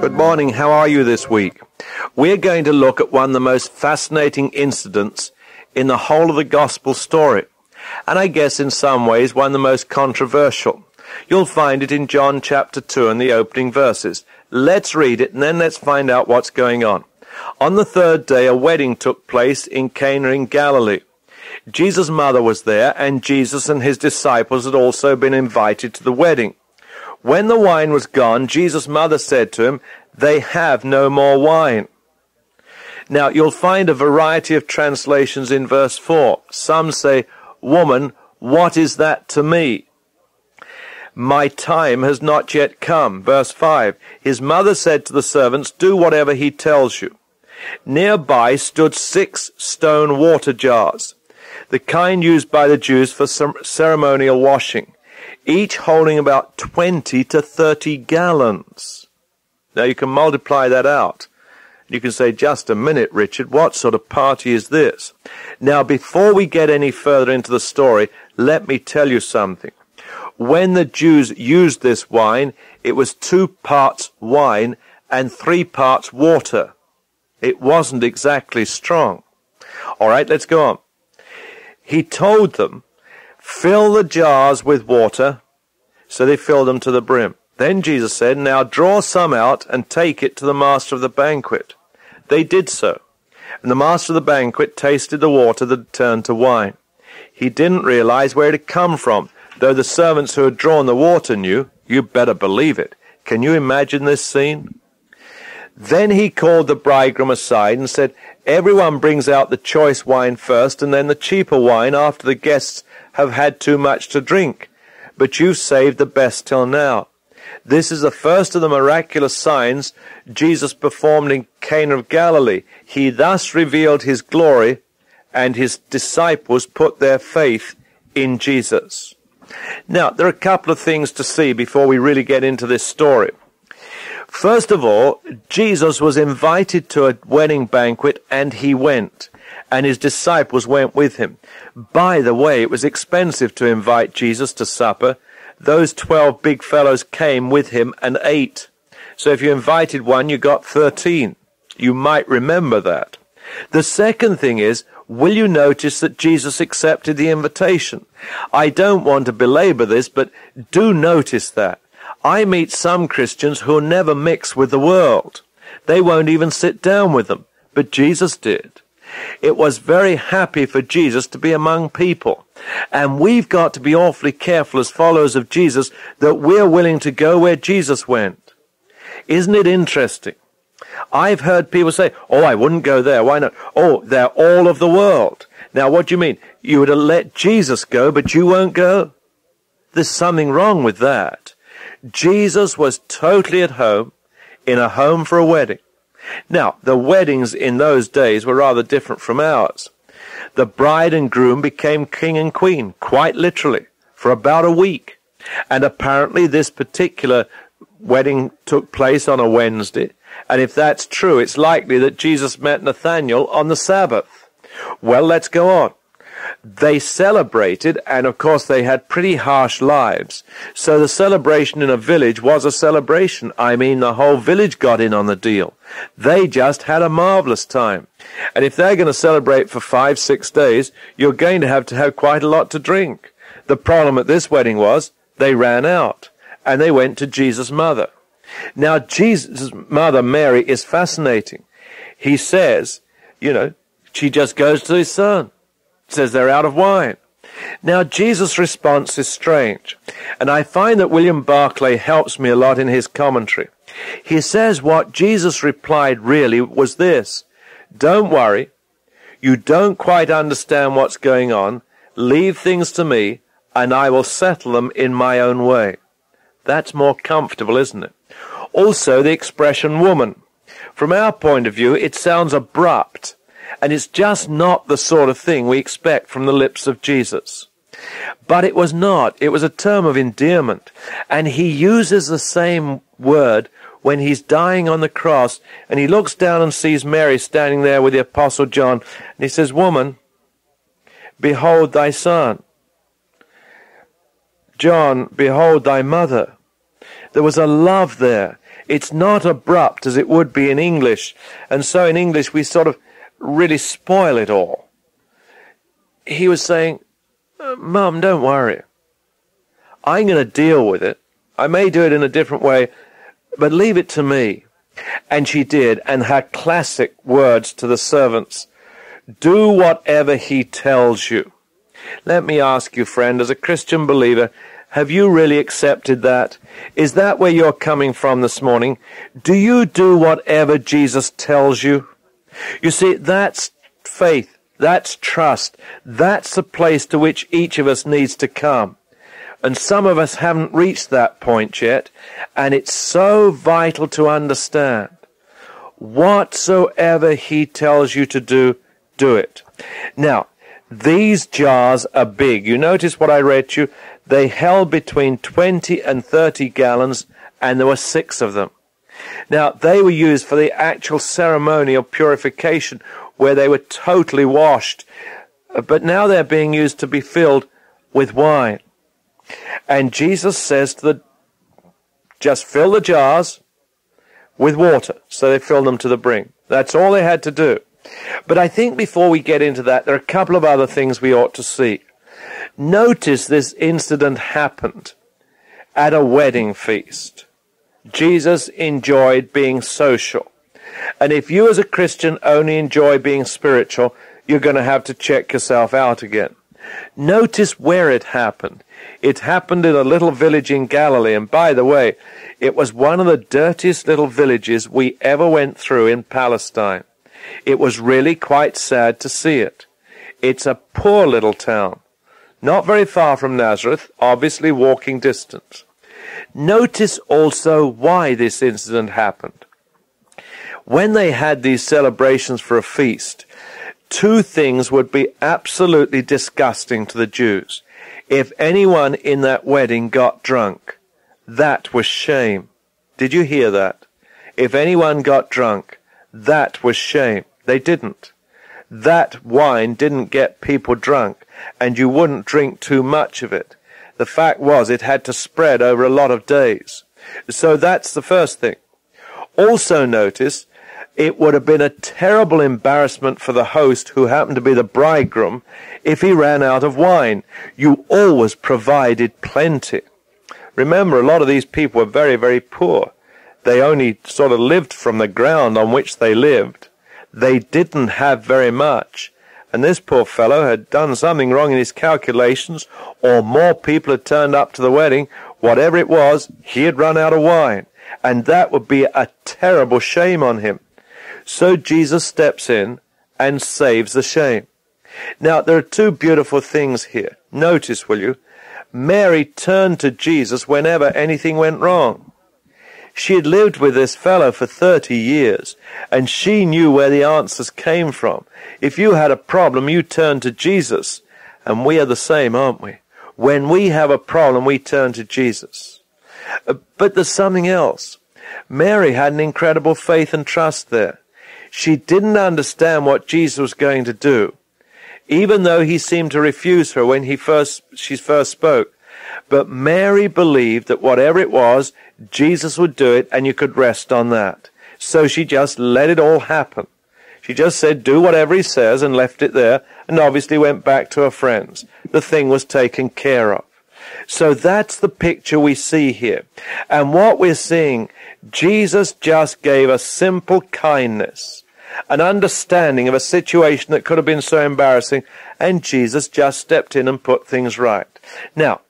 Good morning. How are you this week? We're going to look at one of the most fascinating incidents in the whole of the gospel story. And I guess in some ways one of the most controversial. You'll find it in John chapter 2 and the opening verses. Let's read it and then let's find out what's going on. On the third day, a wedding took place in Cana in Galilee. Jesus' mother was there, and Jesus and his disciples had also been invited to the wedding. When the wine was gone, Jesus' mother said to him, They have no more wine. Now, you'll find a variety of translations in verse 4. Some say, Woman, what is that to me? My time has not yet come. Verse 5. His mother said to the servants, Do whatever he tells you. Nearby stood six stone water jars, the kind used by the Jews for ceremonial washing, each holding about 20 to 30 gallons. Now you can multiply that out. You can say, just a minute, Richard, what sort of party is this? Now, before we get any further into the story, let me tell you something. When the Jews used this wine, it was two parts wine and three parts water. It wasn't exactly strong. All right, let's go on. He told them, fill the jars with water. So they filled them to the brim. Then Jesus said, Now draw some out and take it to the master of the banquet. They did so. And the master of the banquet tasted the water that had turned to wine. He didn't realize where it had come from, though the servants who had drawn the water knew. You better believe it. Can you imagine this scene? Then he called the bridegroom aside and said, Everyone brings out the choice wine first and then the cheaper wine after the guests have had too much to drink. But you've saved the best till now. This is the first of the miraculous signs Jesus performed in Cana of Galilee. He thus revealed his glory and his disciples put their faith in Jesus. Now, there are a couple of things to see before we really get into this story. First of all, Jesus was invited to a wedding banquet and he went, and his disciples went with him. By the way, it was expensive to invite Jesus to supper. Those twelve big fellows came with him and ate. So if you invited one, you got thirteen. You might remember that. The second thing is, will you notice that Jesus accepted the invitation? I don't want to belabor this, but do notice that. I meet some Christians who never mix with the world. They won't even sit down with them. But Jesus did. It was very happy for Jesus to be among people. And we've got to be awfully careful as followers of Jesus that we're willing to go where Jesus went. Isn't it interesting? I've heard people say, Oh, I wouldn't go there. Why not? Oh, they're all of the world. Now, what do you mean? You would have let Jesus go, but you won't go? There's something wrong with that. Jesus was totally at home in a home for a wedding. Now, the weddings in those days were rather different from ours. The bride and groom became king and queen, quite literally, for about a week. And apparently this particular wedding took place on a Wednesday. And if that's true, it's likely that Jesus met Nathaniel on the Sabbath. Well, let's go on they celebrated, and of course they had pretty harsh lives. So the celebration in a village was a celebration. I mean, the whole village got in on the deal. They just had a marvelous time. And if they're going to celebrate for five, six days, you're going to have to have quite a lot to drink. The problem at this wedding was they ran out and they went to Jesus' mother. Now, Jesus' mother, Mary, is fascinating. He says, you know, she just goes to his son says they're out of wine. Now, Jesus' response is strange, and I find that William Barclay helps me a lot in his commentary. He says what Jesus replied really was this Don't worry. You don't quite understand what's going on. Leave things to me, and I will settle them in my own way. That's more comfortable, isn't it? Also, the expression woman. From our point of view, it sounds abrupt and it's just not the sort of thing we expect from the lips of Jesus. But it was not. It was a term of endearment. And he uses the same word when he's dying on the cross and he looks down and sees Mary standing there with the apostle John and he says, woman, behold thy son. John, behold thy mother. There was a love there. It's not abrupt as it would be in English. And so in English we sort of really spoil it all. He was saying, uh, Mum, don't worry. I'm going to deal with it. I may do it in a different way, but leave it to me. And she did, and her classic words to the servants, do whatever he tells you. Let me ask you, friend, as a Christian believer, have you really accepted that? Is that where you're coming from this morning? Do you do whatever Jesus tells you? You see, that's faith. That's trust. That's the place to which each of us needs to come. And some of us haven't reached that point yet. And it's so vital to understand. Whatsoever he tells you to do, do it. Now, these jars are big. You notice what I read to you? They held between 20 and 30 gallons, and there were six of them. Now, they were used for the actual ceremony of purification, where they were totally washed. Uh, but now they're being used to be filled with wine. And Jesus says to the, just fill the jars with water. So they filled them to the brim. That's all they had to do. But I think before we get into that, there are a couple of other things we ought to see. Notice this incident happened at a wedding feast. Jesus enjoyed being social. And if you as a Christian only enjoy being spiritual, you're going to have to check yourself out again. Notice where it happened. It happened in a little village in Galilee. And by the way, it was one of the dirtiest little villages we ever went through in Palestine. It was really quite sad to see it. It's a poor little town. Not very far from Nazareth, obviously walking distance. Notice also why this incident happened. When they had these celebrations for a feast, two things would be absolutely disgusting to the Jews. If anyone in that wedding got drunk, that was shame. Did you hear that? If anyone got drunk, that was shame. They didn't. That wine didn't get people drunk, and you wouldn't drink too much of it. The fact was it had to spread over a lot of days. So that's the first thing. Also notice it would have been a terrible embarrassment for the host who happened to be the bridegroom if he ran out of wine. You always provided plenty. Remember, a lot of these people were very, very poor. They only sort of lived from the ground on which they lived. They didn't have very much. And this poor fellow had done something wrong in his calculations, or more people had turned up to the wedding. Whatever it was, he had run out of wine. And that would be a terrible shame on him. So Jesus steps in and saves the shame. Now, there are two beautiful things here. Notice, will you? Mary turned to Jesus whenever anything went wrong. She had lived with this fellow for 30 years, and she knew where the answers came from. If you had a problem, you turned to Jesus. And we are the same, aren't we? When we have a problem, we turn to Jesus. Uh, but there's something else. Mary had an incredible faith and trust there. She didn't understand what Jesus was going to do, even though he seemed to refuse her when he first, she first spoke. But Mary believed that whatever it was, Jesus would do it and you could rest on that. So she just let it all happen. She just said, do whatever he says and left it there and obviously went back to her friends. The thing was taken care of. So that's the picture we see here. And what we're seeing, Jesus just gave a simple kindness, an understanding of a situation that could have been so embarrassing, and Jesus just stepped in and put things right. Now,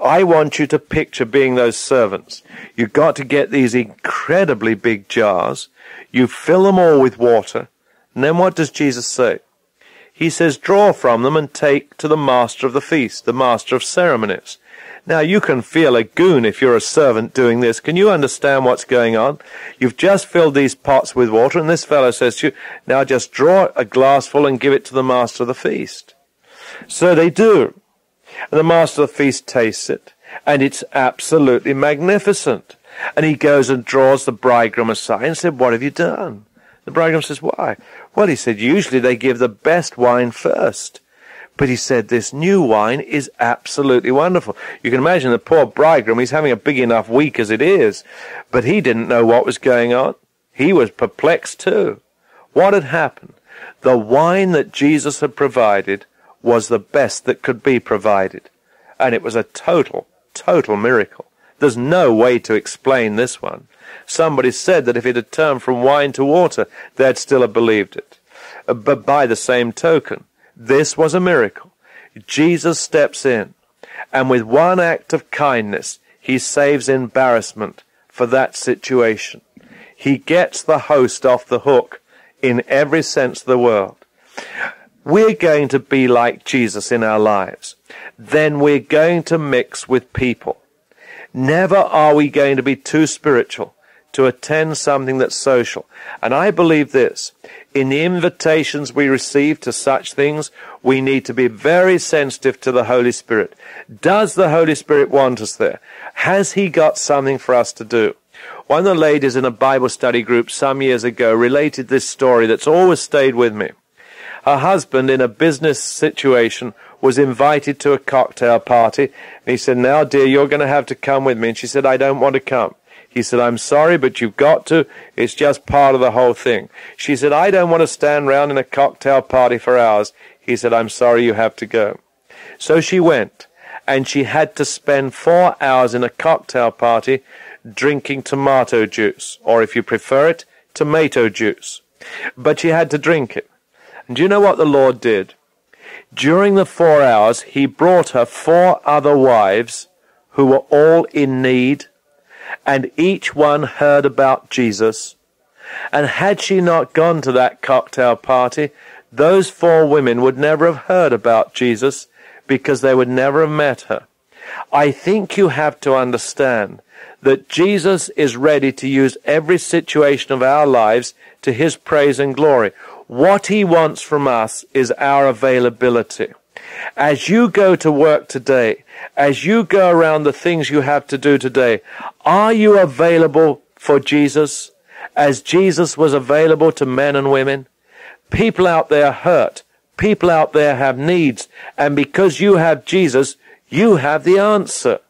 I want you to picture being those servants. You've got to get these incredibly big jars. You fill them all with water. And then what does Jesus say? He says, draw from them and take to the master of the feast, the master of ceremonies. Now you can feel a goon if you're a servant doing this. Can you understand what's going on? You've just filled these pots with water and this fellow says to you, now just draw a glassful and give it to the master of the feast. So they do. And the master of the feast tastes it, and it's absolutely magnificent. And he goes and draws the bridegroom aside and said, What have you done? The bridegroom says, Why? Well, he said, Usually they give the best wine first. But he said, this new wine is absolutely wonderful. You can imagine the poor bridegroom, he's having a big enough week as it is, but he didn't know what was going on. He was perplexed too. What had happened? The wine that Jesus had provided was the best that could be provided. And it was a total, total miracle. There's no way to explain this one. Somebody said that if it had turned from wine to water, they'd still have believed it. Uh, but by the same token, this was a miracle. Jesus steps in, and with one act of kindness, he saves embarrassment for that situation. He gets the host off the hook in every sense of the word. We're going to be like Jesus in our lives. Then we're going to mix with people. Never are we going to be too spiritual to attend something that's social. And I believe this. In the invitations we receive to such things, we need to be very sensitive to the Holy Spirit. Does the Holy Spirit want us there? Has He got something for us to do? One of the ladies in a Bible study group some years ago related this story that's always stayed with me. Her husband, in a business situation, was invited to a cocktail party. And he said, Now, dear, you're going to have to come with me. And she said, I don't want to come. He said, I'm sorry, but you've got to. It's just part of the whole thing. She said, I don't want to stand round in a cocktail party for hours. He said, I'm sorry, you have to go. So she went, and she had to spend four hours in a cocktail party drinking tomato juice, or if you prefer it, tomato juice. But she had to drink it. And do you know what the Lord did? During the four hours, he brought her four other wives who were all in need and each one heard about Jesus. And had she not gone to that cocktail party, those four women would never have heard about Jesus because they would never have met her. I think you have to understand that Jesus is ready to use every situation of our lives to his praise and glory. What he wants from us is our availability. As you go to work today, as you go around the things you have to do today, are you available for Jesus as Jesus was available to men and women? People out there hurt. People out there have needs. And because you have Jesus, you have the answer.